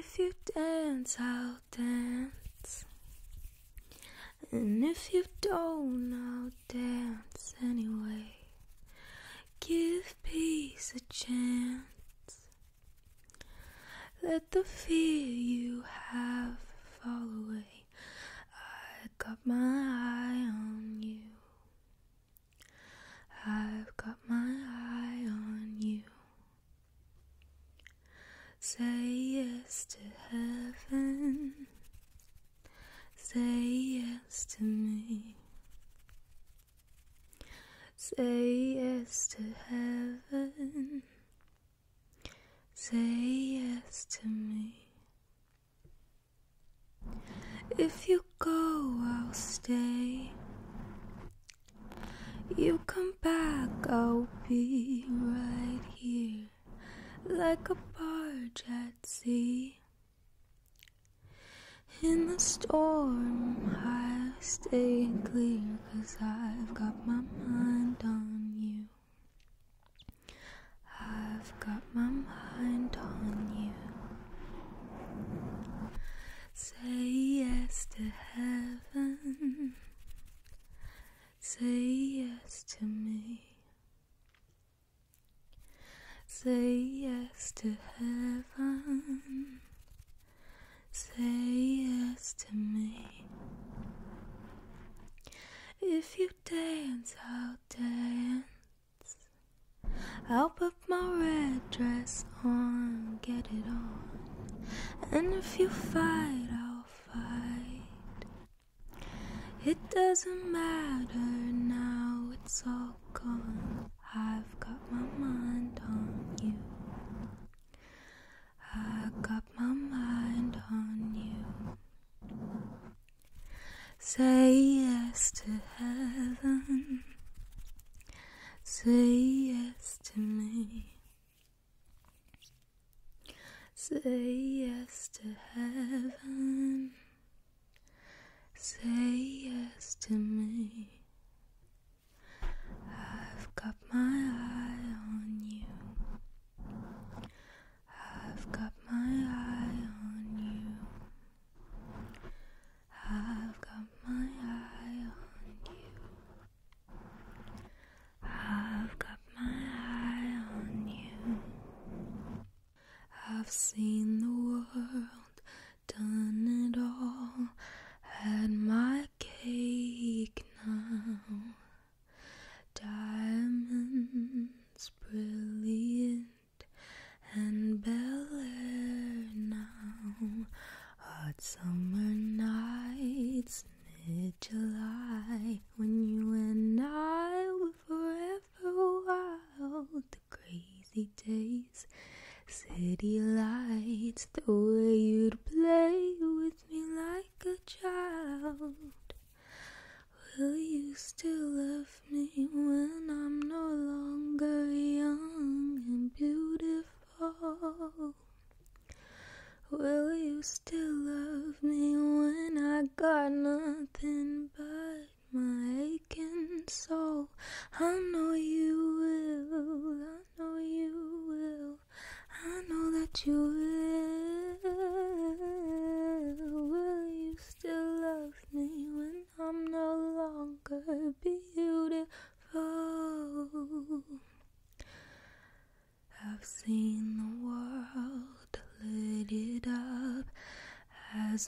if you dance, I'll dance. And if you don't, I'll dance anyway. Give peace a chance. Let the fear you have fall away. I've got my eye on you. I've got my eye on you. Say yes to heaven. Say yes to me. Say yes to heaven. Say yes to me. If you go, I'll stay. You come back, I'll be right here, like a at sea. In the storm, I stay clear, cause I've got my mind on you. I've got my mind on you. Say yes to heaven. Say yes to me. Say to heaven. Say yes to me. If you dance, I'll dance. I'll put my red dress on, get it on. And if you fight, I'll fight. It doesn't matter now, it's all gone. I've got my mind on you. I got my mind on you. Say yes to heaven. Say yes to me. Say yes to heaven. Say yes to me. I've got my eye on you. I've got my eye on you. I've got my eye on you. I've got my eye on you. I've seen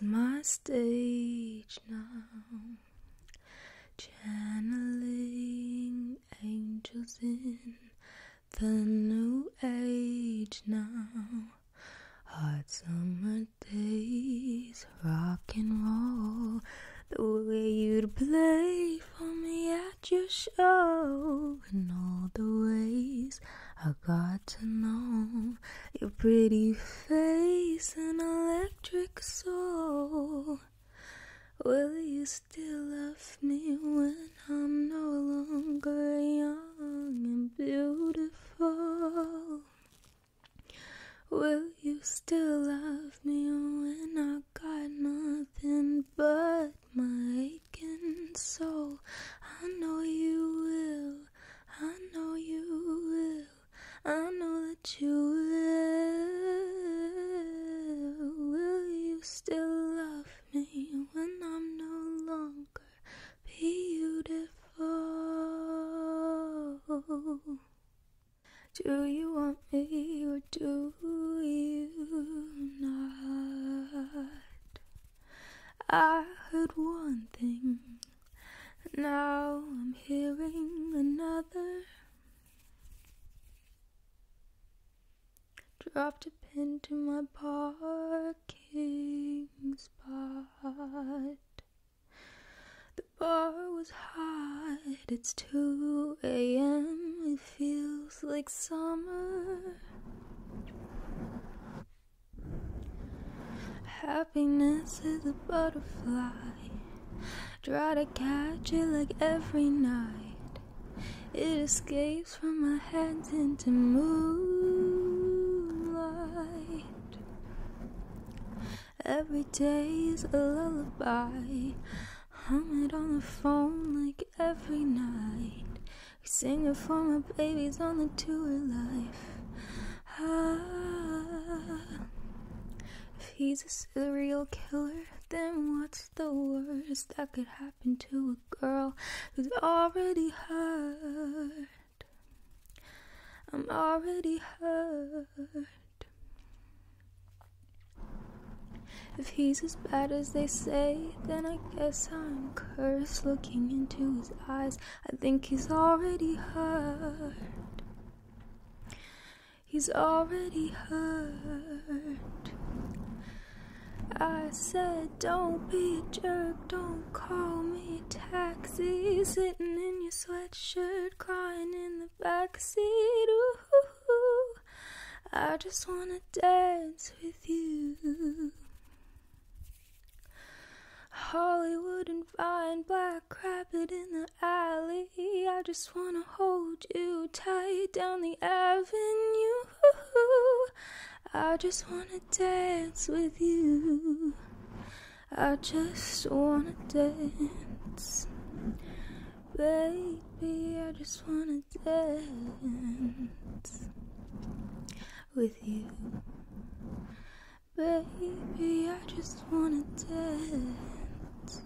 my stage now, channeling angels in the new age now. Hot summer days, rock and roll, the way you'd play for me at your show, and all the ways I got to know your pretty face and electric soul. Will you still love me when I'm no longer young and beautiful? Will you still love me when I got nothing but my aching soul? I know you will, I know you will, I know that you will. You still love me when I'm no longer beautiful? Do you I heard one thing, now I'm hearing another. Dropped a pin to my parking spot. The bar was hot, it's 2 a.m. It feels like summer. Happiness is a butterfly. Try to catch it like every night. It escapes from my hands into moonlight. Every day is a lullaby. Hum it on the phone like every night. Sing it for my babies on the tour life. Ah. He's a serial killer, then what's the worst that could happen to a girl who's already hurt? I'm already hurt. If he's as bad as they say, then I guess I'm cursed looking into his eyes. I think he's already hurt. He's already hurt. I said, don't be a jerk, don't call me taxi. Sitting in your sweatshirt, crying in the backseat. Ooh, I just wanna dance with you. Hollywood and Vine, Black Rabbit in the alley. I just wanna hold you tight down the avenue. I just wanna dance with you. I just wanna dance. Baby, I just wanna dance with you. Baby, I just wanna dance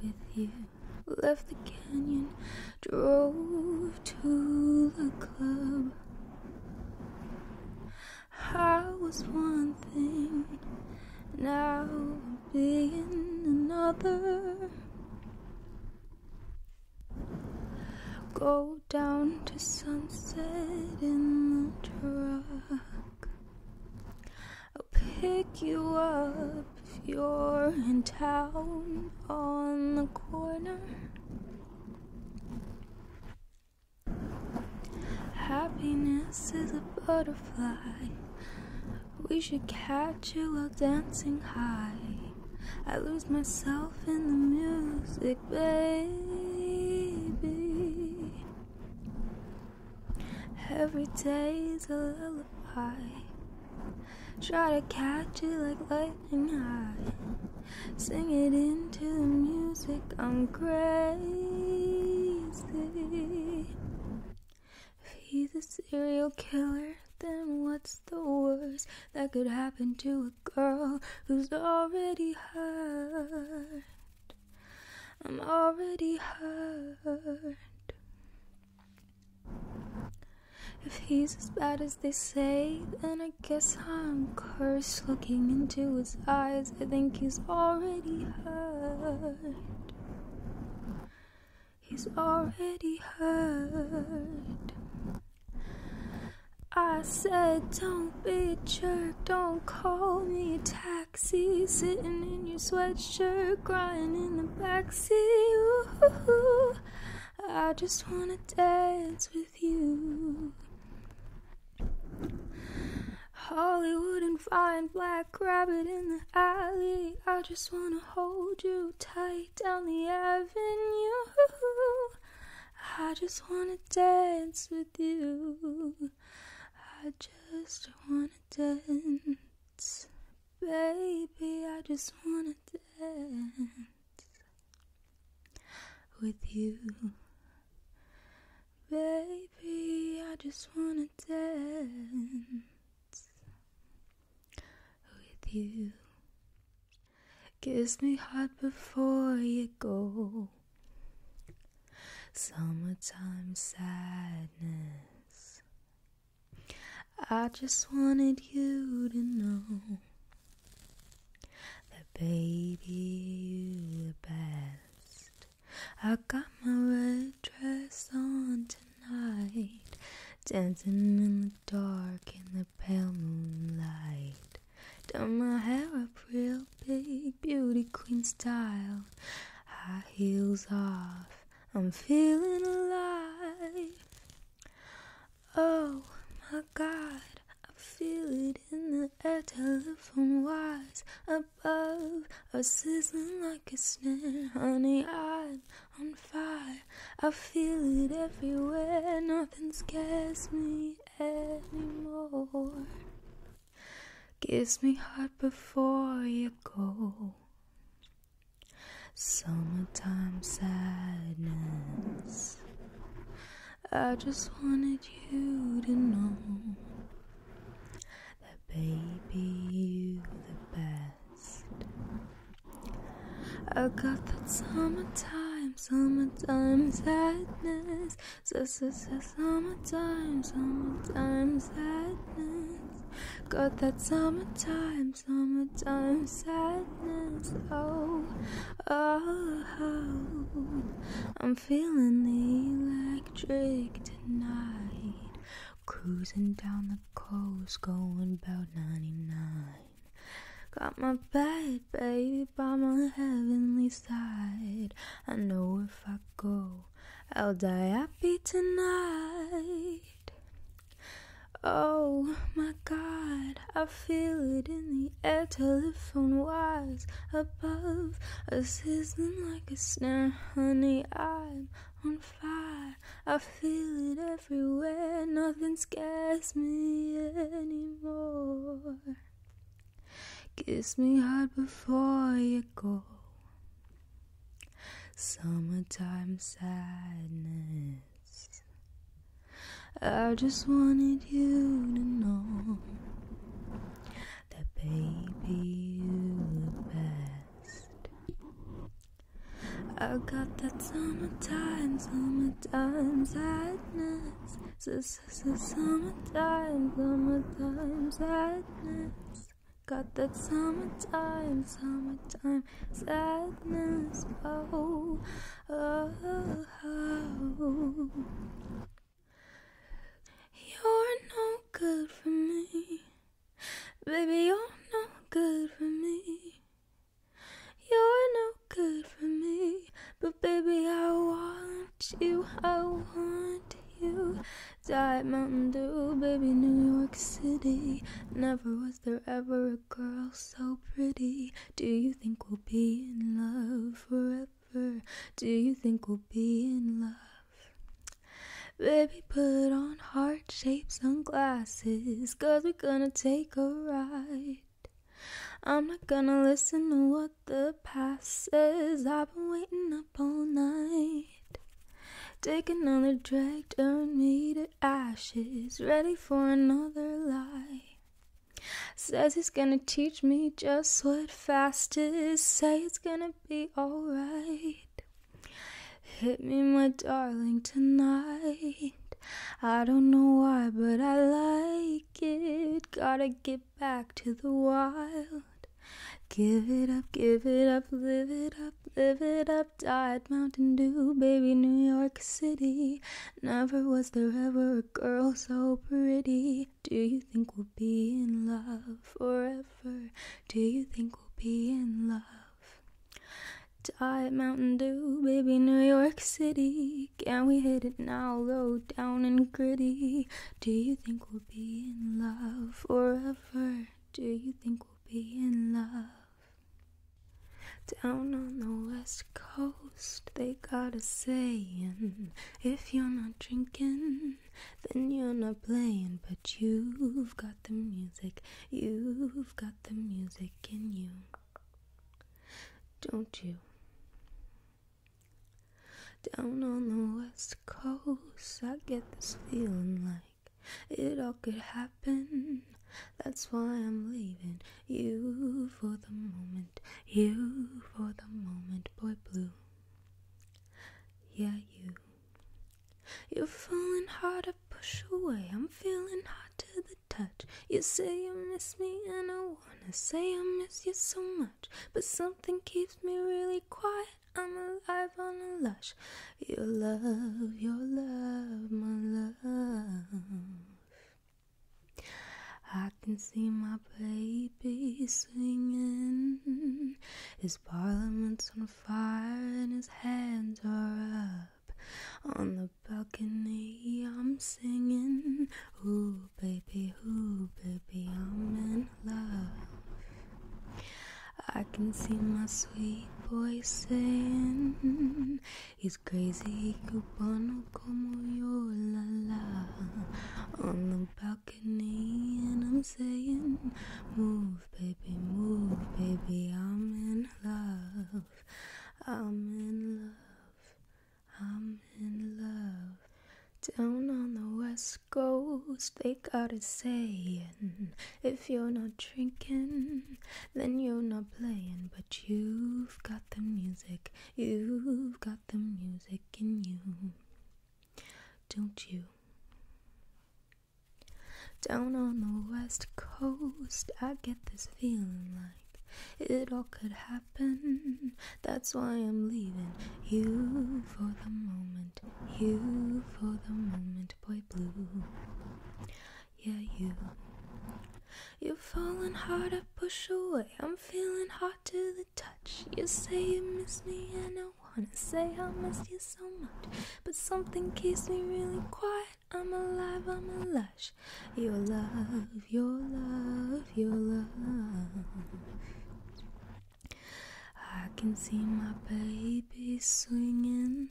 with you. Left the canyon, drove to the club. I was one thing, now I'm being another. Go down to sunset in the truck. I'll pick you up if you're in town on the corner. Happiness is a butterfly. We should catch it while dancing high. I lose myself in the music, baby. Every day is a lullaby. Try to catch it like lightning high. Sing it into the music, I'm crazy. If he's a serial killer, then what's the worst that could happen to a girl who's already hurt? I'm already hurt. If he's as bad as they say, then I guess I'm cursed looking into his eyes. I think he's already hurt. He's already hurt. I said, don't be a jerk, don't call me a taxi. Sitting in your sweatshirt, crying in the backseat. I just wanna dance with you. Hollywood and Vine, Black Rabbit in the alley. I just wanna hold you tight down the avenue. I just wanna dance with you. I just wanna dance. Baby, I just wanna dance with you. Baby, I just wanna dance with you. Kiss me hard before you go. Summertime sadness. I just wanted you to know that, baby, you're the best. I got my red dress on tonight, dancing in the dark in the pale moonlight. Done my hair up real big, beauty queen style. High heels off, I'm feeling alive. Oh my god, I feel it in the air, telephone wires above, are sizzling like a snare. Honey, I'm on fire, I feel it everywhere, nothing scares me anymore. Kiss me hard before you go. Summertime sadness. I just wanted you to know that, baby, you the best. I got that summertime, summertime sadness. Summertime, summertime sadness. Got that summertime, summertime sadness. Oh, oh, oh. I'm feeling the electric tonight. Cruising down the coast, going about 99. Got my bed, baby, by my heavenly side. I know if I go, I'll die happy tonight. Oh my god, I feel it in the air, telephone wires above, a sizzling like a snare. Honey, I'm on fire, I feel it everywhere, nothing scares me anymore. Kiss me hard before you go. Summertime sadness. I just wanted you to know that, baby, you the best. I got that summertime, summertime sadness. This is the summertime, summertime sadness. Got that summertime, summertime sadness. Oh, oh, oh. You're no good for me. Baby, you're no good for me. Diet Mountain Dew, baby, New York City. Never was there ever a girl so pretty. Do you think we'll be in love forever? Do you think we'll be in love? Baby, put on heart shaped sunglasses, cause we're gonna take a ride. I'm not gonna listen to what the past says. I've been waiting up all night. Take another drag, turn me to ashes, ready for another lie. Says he's gonna teach me just what fast is, say it's gonna be alright. Hit me, my darling, tonight. I don't know why, but I like it. Gotta get back to the wild. Give it up, give it up, live it up, live it up. Diet Mountain Dew, baby, New York City. Never was there ever a girl so pretty. Do you think we'll be in love forever? Do you think we'll be in love? Diet Mountain Dew, baby, New York City. Can we hit it now, low down and gritty? Do you think we'll be in love forever? Do you think we'll be in love? Down on the west coast, they got a saying If you're not drinking, then you're not playing. But you've got the music, you've got the music in you. Don't you? Down on the west coast, I get this feeling like it all could happen. That's why I'm leaving you for the moment, you for the moment, boy blue. Yeah, you. You're falling hard to push away. I'm feeling hot to the touch. You say you miss me, and I wanna say I miss you so much. But something keeps me really quiet. I'm alive on a lush. Your love, your love, my love. I can see my baby swinging. His parliament's on fire and his hands are up. On the balcony, I'm singing. Ooh, baby, ooh, baby, I'm in love. I can see my sweet boy saying he's crazy cubano como yo la la. On the balcony and I'm saying move baby move baby I'm in love. I'm in love. I'm in love. Down on the west coast, they got saying If you're not you're not playing But you've got the music, you've got the music in you Don't you? Down on the west coast, I get this feeling like it all could happen. That's why I'm leaving you for the moment, you for the moment, boy blue. Yeah, you. You're falling hard to push away. I'm feeling hot to the touch. You say you miss me, and I wanna say I miss you so much. But something keeps me really quiet. I'm alive, I'm a lush. Your love, your love, your love. I can see my baby swinging.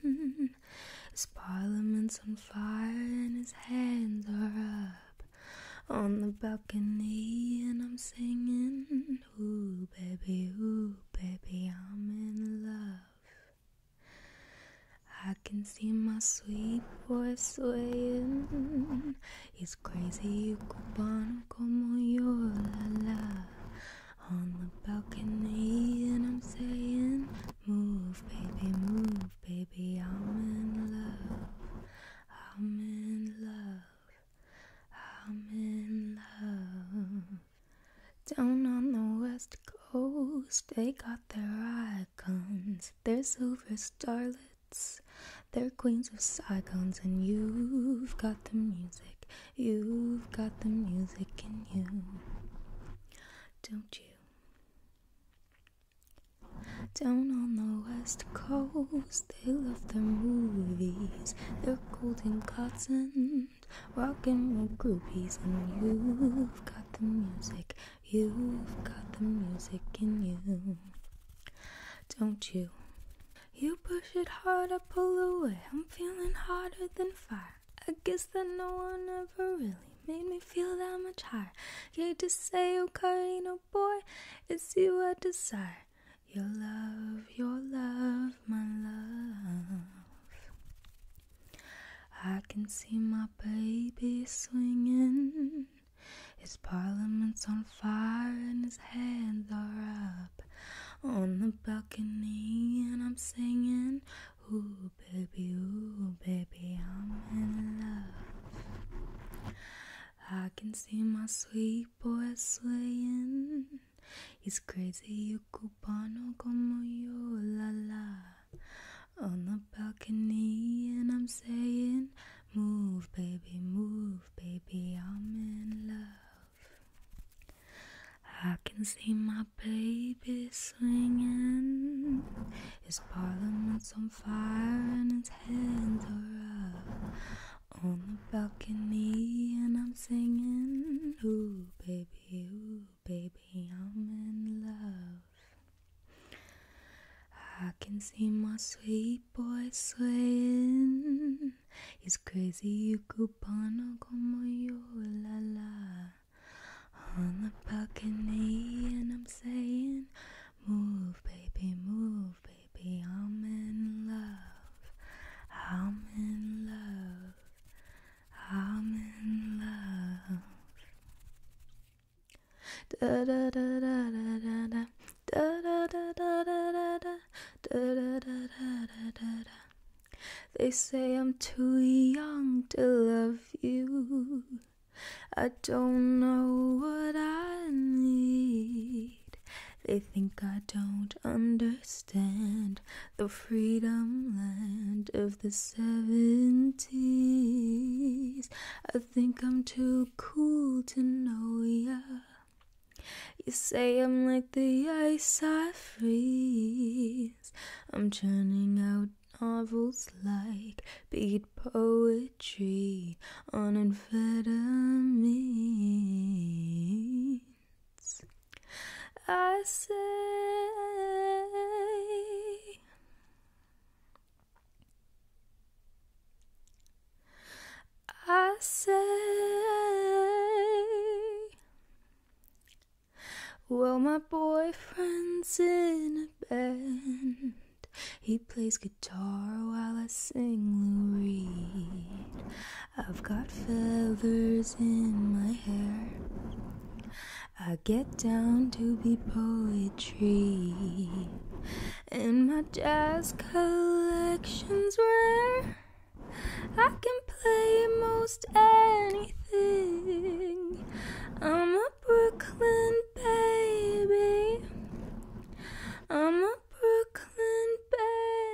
His parliament's on fire and his hands are up on the balcony, and I'm singing. Ooh, baby, ooh, baby, I'm in love. I can see my sweet boy swaying. He's crazy, cubano como yo, la la on the balcony and I'm saying, Move, baby, move, baby, I'm in love. I'm in love. I'm in love. Down on the west they got their icons. They're silver starlets. They're queens of Saigons, and you've got the music. You've got the music in you. Don't you? Down on the west coast, they love their movies. They're golden cottons, rocking with groupies, and you've got the music. You've got the music in you, don't you? You push it hard, I pull away. I'm feeling hotter than fire. I guess that no one ever really made me feel that much higher. Hate to say, oh, Carino boy, it's you I desire. Your love, your love, my love. I can see my baby swinging. His parliament's on fire and his hands are up on the balcony, and I'm singing, Ooh, baby, ooh, baby, I'm in love. I can see my sweet boy swaying. He's crazy, cubano como yo, la la. On the balcony, and I'm saying, Move, baby, move, baby, I'm in love. I can see my baby swinging. His parliament's on fire, and his hands are up on the balcony, and I'm singing, Ooh, baby, ooh, baby, I'm in love. I can see my sweet boy swaying. He's crazy, cubano como yo, la la. On the balcony, and I'm saying, Move, baby, move, baby, I'm in love. I'm in love. I'm in love. Da da da da da da da. Da da da da da da da. Da da da da da da da. They say I'm too young to love you. I don't know what I need. They think I don't understand the freedom land of the seventies. I think I'm too cool to know ya. You say I'm like the ice I freeze. I'm churning out novels like beat poetry on amphetamines. I say, I say, well, my boyfriend's in a band. He plays guitar while I sing Lou Reed. I've got feathers in my hair. I get down to beat poetry. And my jazz collection's rare. I can play most anything. I'm a Brooklyn baby. I'm a Brooklyn Bay.